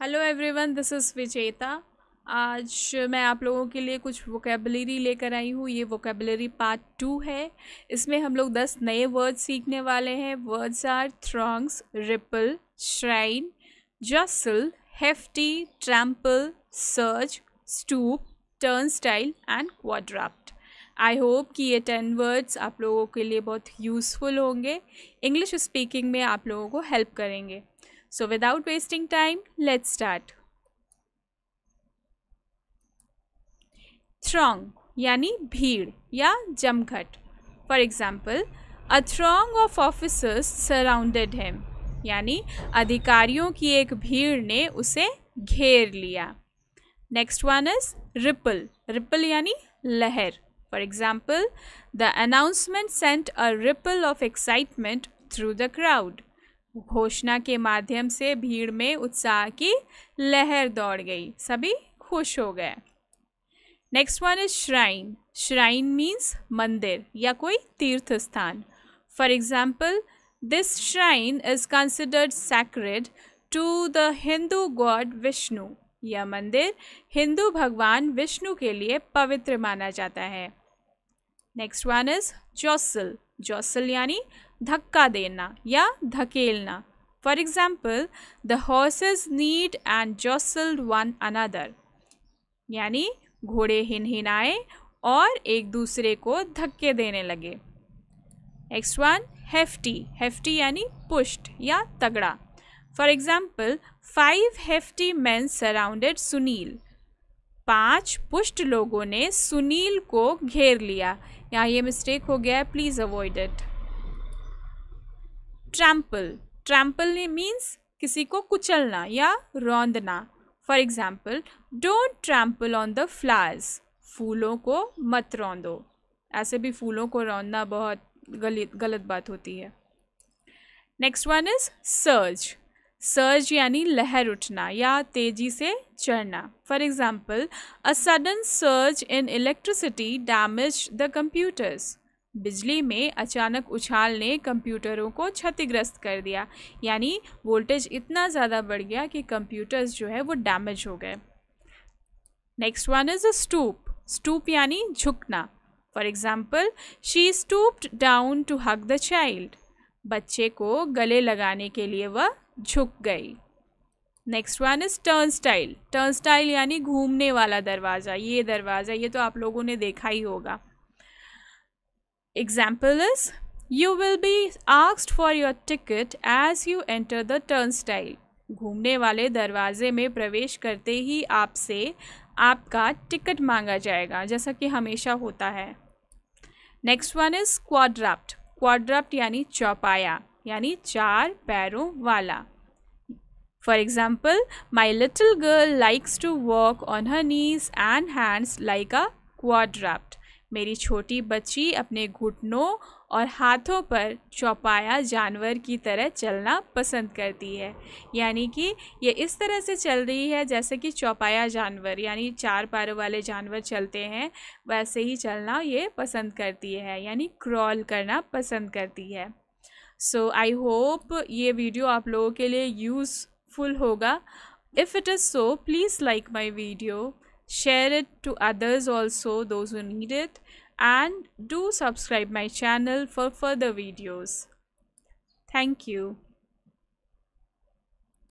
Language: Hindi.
हेलो एवरीवन दिस इज़ विजेता आज मैं आप लोगों के लिए कुछ वोकेबलरी लेकर आई हूँ। ये वोकेबलरी पार्ट टू है। इसमें हम लोग दस नए वर्ड्स सीखने वाले हैं। Words are throngs ripple shrine jostle hefty trample surge stoop turnstile and quadrant I hope कि ये टेन वर्ड्स आप लोगों के लिए बहुत यूज़फुल होंगे। इंग्लिश स्पीकिंग में आप लोगों को हेल्प करेंगे। So without wasting time, let's start. Throng यानी भीड़ या जमघट for example a throng of officers surrounded him यानी अधिकारियों की एक भीड़ ने उसे घेर लिया next one is ripple ripple यानी लहर for example the announcement sent a ripple of excitement through the crowd घोषणा के माध्यम से भीड़ में उत्साह की लहर दौड़ गई। सभी खुश हो गए। Next one is shrine shrine means मंदिर या कोई तीर्थ स्थान for example this shrine is considered sacred to the Hindu god Vishnu यह मंदिर हिंदू भगवान विष्णु के लिए पवित्र माना जाता है। Next one is jostle jostle यानी धक्का देना या धकेलना। For example the horses need and jostle one another यानी घोड़े हिन हिनहिनाए और एक दूसरे को धक्के देने लगे। नेक्स्ट वन हेफ्टी हेफ्टी यानी पुष्ट या तगड़ा। For example five hefty man surrounded Sunil पाँच पुष्ट लोगों ने सुनील को घेर लिया। यहाँ ये मिस्टेक हो गया है। Please avoid it trample trample means किसी को कुचलना या रौंदना. For example don't trample on the flowers फूलों को मत रौंदो. ऐसे भी फूलों को रौंदना बहुत गलत गलत बात होती है. Next one is surge surge यानी लहर उठना या तेज़ी से चढ़ना. For example a sudden surge in electricity damage the computers बिजली में अचानक उछाल ने कंप्यूटरों को क्षतिग्रस्त कर दिया। यानी वोल्टेज इतना ज़्यादा बढ़ गया कि कंप्यूटर्स जो है वो डैमेज हो गए। Next one is a stoop. Stoop यानी झुकना। For example, she stooped down to hug the child. बच्चे को गले लगाने के लिए वह झुक गई। Next one is turnstile turnstile यानी घूमने वाला दरवाज़ा। ये दरवाज़ा, ये तो आप लोगों ने देखा ही होगा। Example is, You will be asked for your ticket as you enter the turnstile. घूमने वाले दरवाजे में प्रवेश करते ही आपसे आपका टिकट मांगा जाएगा, जैसा कि हमेशा होता है। Next one is quadruped quadruped यानी चौपाया, यानी चार पैरों वाला। For example my little girl likes to walk on her knees and hands like a quadruped मेरी छोटी बच्ची अपने घुटनों और हाथों पर चौपाया जानवर की तरह चलना पसंद करती है। यानी कि ये इस तरह से चल रही है जैसे कि चौपाया जानवर, यानी चार पैरों वाले जानवर चलते हैं, वैसे ही चलना ये पसंद करती है, यानी क्रॉल करना पसंद करती है। सो आई होप ये वीडियो आप लोगों के लिए यूज़फुल होगा। If it is so please like my video share it to others also those who need it. And do subscribe my channel for further videos. Thank you